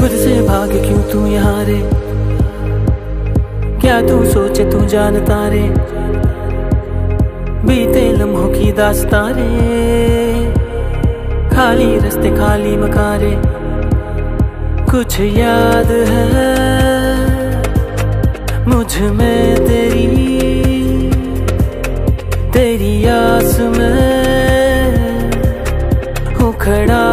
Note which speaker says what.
Speaker 1: खुद से भाग क्यों तू यहाँ रे? क्या तू सोचे तू जानता रे? बीते लम्हों की दास्तारे, खाली रस्ते, खाली मकारे। कुछ याद है मुझमें तेरी तेरी आस में। हूँ खड़ा